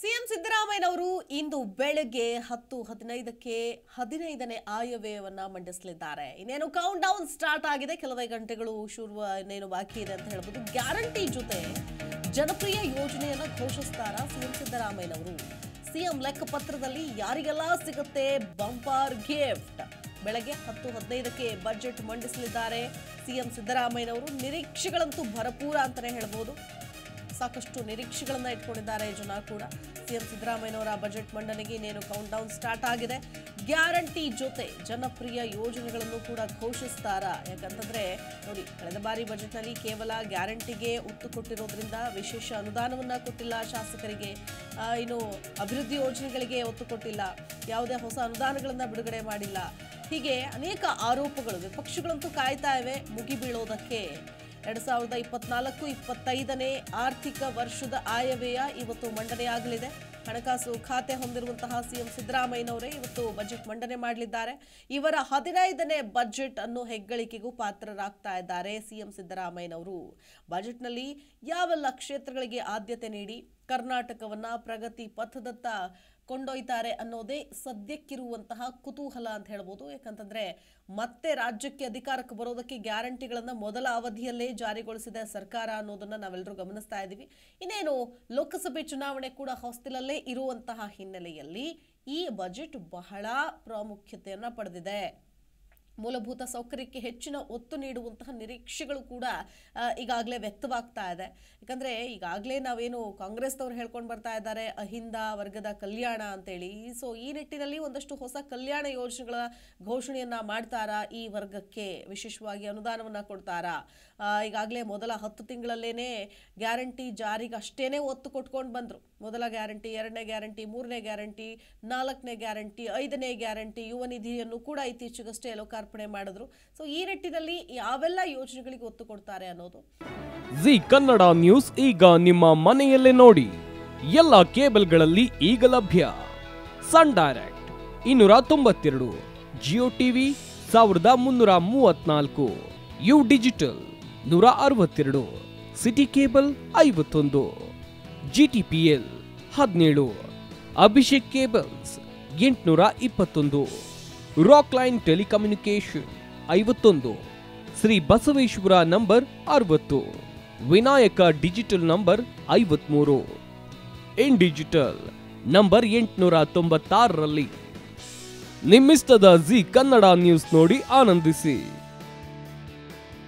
CM ಸಿದ್ದರಾಮಯ್ಯನವರು ಇಂದು ಬೆಳಗ್ಗೆ ಹತ್ತು ಹದಿನೈದಕ್ಕೆ ಹದಿನೈದನೇ ಆಯವ್ಯಯವನ್ನ ಮಂಡಿಸಲಿದ್ದಾರೆ. ಇನ್ನೇನು ಕೌಂಟ್ ಡೌನ್ ಸ್ಟಾರ್ಟ್ ಆಗಿದೆ. ಕೆಲವೇ ಗಂಟೆಗಳು ಶುರುವ ಇನ್ನೇನು ಬಾಕಿ ಇದೆ ಅಂತ ಹೇಳ್ಬೋದು. ಗ್ಯಾರಂಟಿ ಜೊತೆ ಜನಪ್ರಿಯ ಯೋಜನೆಯನ್ನ ಘೋಷಿಸ್ತಾರ ಸಿಎಂ ಸಿದ್ದರಾಮಯ್ಯನವರು. ಸಿಎಂ ಲೆಕ್ಕಪತ್ರದಲ್ಲಿ ಯಾರಿಗೆಲ್ಲ ಸಿಗುತ್ತೆ? ಬಂಪರ್ ಗಿಫ್ಟ್ ಬೆಳಗ್ಗೆ ಹತ್ತು ಹದಿನೈದಕ್ಕೆ ಬಜೆಟ್ ಮಂಡಿಸಲಿದ್ದಾರೆ. ಸಿಎಂ ಸಿದ್ದರಾಮಯ್ಯನವರು ನಿರೀಕ್ಷೆಗಳಂತೂ ಭರಪೂರ ಅಂತಾನೆ ಹೇಳ್ಬೋದು. ಸಾಕಷ್ಟು ನಿರೀಕ್ಷೆಗಳನ್ನ ಇಟ್ಕೊಂಡಿದ್ದಾರೆ ಜನ ಕೂಡ. ಸಿಎಂ ಸಿದ್ದರಾಮಯ್ಯನವರ ಬಜೆಟ್ ಮಂಡನೆಗೆ ಇನ್ನೇನು ಕೌಂಟ್ ಡೌನ್ ಸ್ಟಾರ್ಟ್ ಆಗಿದೆ. ಗ್ಯಾರಂಟಿ ಜೊತೆ ಜನಪ್ರಿಯ ಯೋಜನೆಗಳನ್ನು ಕೂಡ ಘೋಷಿಸ್ತಾರ? ಯಾಕಂತಂದ್ರೆ, ನೋಡಿ, ಕಳೆದ ಬಾರಿ ಬಜೆಟ್ನಲ್ಲಿ ಕೇವಲ ಗ್ಯಾರಂಟಿಗೆ ಒತ್ತು ಕೊಟ್ಟಿರೋದ್ರಿಂದ ವಿಶೇಷ ಅನುದಾನವನ್ನ ಕೊಟ್ಟಿಲ್ಲ ಶಾಸಕರಿಗೆ. ಇನ್ನು ಅಭಿವೃದ್ಧಿ ಯೋಜನೆಗಳಿಗೆ ಒತ್ತು ಕೊಟ್ಟಿಲ್ಲ. ಯಾವುದೇ ಹೊಸ ಅನುದಾನಗಳನ್ನ ಬಿಡುಗಡೆ ಮಾಡಿಲ್ಲ. ಹೀಗೆ ಅನೇಕ ಆರೋಪಗಳು ವಿಪಕ್ಷಗಳಂತೂ ಕಾಯ್ತಾ ಇವೆ. ಮುಗಿ ಬೀಳೋದಕ್ಕೆ ಎರಡ್ ಸಾವಿರದ ಇಪ್ಪತ್ನಾಲ್ಕು, ಇಪ್ಪತ್ತೈದನೇ ಆರ್ಥಿಕ ವರ್ಷದ ಆಯವ್ಯಯ ಇವತ್ತು ಮಂಡನೆಯಾಗಲಿದೆ ಹಣಕಾಸು ಖಾತೆ ಹೊಂದಿರುವಂತಹ ಸಿಎಂ ಸಿದ್ದರಾಮಯ್ಯನವರೇ ಇವತ್ತು ಬಜೆಟ್ ಮಂಡನೆ ಮಾಡಲಿದ್ದಾರೆ. ಇವರ ಹದಿನೈದನೇ ಬಜೆಟ್ ಅನ್ನು ಹೆಗ್ಗಳಿಕೆಗೂ ಪಾತ್ರರಾಗ್ತಾ ಇದ್ದಾರೆ ಸಿಎಂ ಸಿದ್ದರಾಮಯ್ಯನವರು. ಬಜೆಟ್ನಲ್ಲಿ ಯಾವೆಲ್ಲ ಕ್ಷೇತ್ರಗಳಿಗೆ ಆದ್ಯತೆ ನೀಡಿ ಕರ್ನಾಟಕವನ್ನ ಪ್ರಗತಿ ಪಥದತ್ತ ಕೊಂಡೊಯ್ತಾರೆ ಅನ್ನೋದೇ ಸದ್ಯಕ್ಕಿರುವಂತಹ ಕುತೂಹಲ ಅಂತ ಹೇಳ್ಬೋದು. ಯಾಕಂತಂದ್ರೆ ಮತ್ತೆ ರಾಜ್ಯಕ್ಕೆ ಅಧಿಕಾರಕ್ಕೆ ಬರೋದಕ್ಕೆ ಗ್ಯಾರಂಟಿಗಳನ್ನು ಮೊದಲ ಅವಧಿಯಲ್ಲೇ ಜಾರಿಗೊಳಿಸಿದ ಸರ್ಕಾರ ಅನ್ನೋದನ್ನ ನಾವೆಲ್ಲರೂ ಗಮನಿಸ್ತಾ ಇದ್ದೀವಿ. ಇನ್ನೇನು ಲೋಕಸಭೆ ಚುನಾವಣೆ ಕೂಡ ಹೊಸ್ತಿಲಲ್ಲೇ ಇರುವಂತಹ ಹಿನ್ನೆಲೆಯಲ್ಲಿ ಈ ಬಜೆಟ್ ಬಹಳ ಪ್ರಾಮುಖ್ಯತೆಯನ್ನ ಪಡೆದಿದೆ. ಮೂಲಭೂತ ಸೌಕರ್ಯಕ್ಕೆ ಹೆಚ್ಚಿನ ಒತ್ತು ನೀಡುವಂತಹ ನಿರೀಕ್ಷೆಗಳು ಕೂಡ ಈಗಾಗಲೇ ವ್ಯಕ್ತವಾಗ್ತಾ ಇದೆ. ಯಾಕಂದ್ರೆ ಈಗಾಗಲೇ ನಾವೇನು ಕಾಂಗ್ರೆಸ್ನವ್ರು ಹೇಳ್ಕೊಂಡು ಬರ್ತಾ ಇದ್ದಾರೆ, ಅಹಿಂದ ವರ್ಗದ ಕಲ್ಯಾಣ ಅಂತೇಳಿ. ಸೊ ಈ ನಿಟ್ಟಿನಲ್ಲಿ ಒಂದಷ್ಟು ಹೊಸ ಕಲ್ಯಾಣ ಯೋಜನೆಗಳ ಘೋಷಣೆಯನ್ನ ಮಾಡ್ತಾರಾ? ಈ ವರ್ಗಕ್ಕೆ ವಿಶೇಷವಾಗಿ ಅನುದಾನವನ್ನ ಕೊಡ್ತಾರಾ? ಈಗಾಗಲೇ ಮೊದಲ ಹತ್ತು ತಿಂಗಳಲ್ಲೇನೆ ಗ್ಯಾರಂಟಿ ಜಾರಿಗೆ ಅಷ್ಟೇನೆ ಒತ್ತು ಕೊಟ್ಕೊಂಡು ಬಂದರು. ಮೊದಲ ಗ್ಯಾರಂಟಿ, ಎರಡನೇ ಗ್ಯಾರಂಟಿ, ಮೂರನೇ ಗ್ಯಾರಂಟಿ, ನಾಲ್ಕನೇ ಗ್ಯಾರಂಟಿ, ಐದನೇ ಗ್ಯಾರಂಟಿ, ಯುವ ನಿಧಿಯನ್ನು ಕೂಡ ಇತ್ತೀಚೆಗಷ್ಟೇ ಲೋಕಾರ್ಪಣೆ ಮಾಡಿದ್ರು. ಸೊ ಈ ನಿಟ್ಟಿನಲ್ಲಿ ಯಾವೆಲ್ಲ ಯೋಜನೆಗಳಿಗೆ ಒತ್ತು ಕೊಡ್ತಾರೆ ಅನ್ನೋದು. ಜಿ ಕನ್ನಡ ನ್ಯೂಸ್ ಈಗ ನಿಮ್ಮ ಮನೆಯಲ್ಲೇ ನೋಡಿ. ಎಲ್ಲ ಕೇಬಲ್ಗಳಲ್ಲಿ ಈಗ ಲಭ್ಯ. ಸನ್ ಡೈರೆಕ್ಟ್ ಇನ್ನೂರ ತೊಂಬತ್ತೆರಡು, ಜಿಯೋ ಟಿವಿ ಸಾವಿರದ ಮುನ್ನೂರ ಮೂವತ್ನಾಲ್ಕು, ಯು ಡಿಜಿಟಲ್ ನೂರ ಅರವತ್ತೆರಡು, ಸಿಟಿ ಕೇಬಲ್ ಐವತ್ತೊಂದು ಜಿ ಟಿ ಪಿ ಎಲ್ ಹದಿನೇಳು, ಅಭಿಷೇಕ್ ಕೇಬಲ್ಸ್ ಎಂಟುನೂರ ಇಪ್ಪತ್ತೊಂದು. ರಾಕ್ ಲೈನ್ ಟೆಲಿಕಮ್ಯುನಿಕೇಶನ್ ಐವತ್ತೊಂದು. ಶ್ರೀ ಬಸವೇಶ್ವರ ನಂಬರ್ ಅರವತ್ತು. ವಿನಾಯಕ ಡಿಜಿಟಲ್ ನಂಬರ್ ಐವತ್ಮೂರು. ಇನ್ ಡಿಜಿಟಲ್ ನಂಬರ್ ಎಂಟುನೂರ ತೊಂಬತ್ತಾರರಲ್ಲಿ. ನಿಮ್ಮಿಸ್ತದ ಜಿ ಕನ್ನಡ ನ್ಯೂಸ್ ನೋಡಿ ಆನಂದಿಸಿ.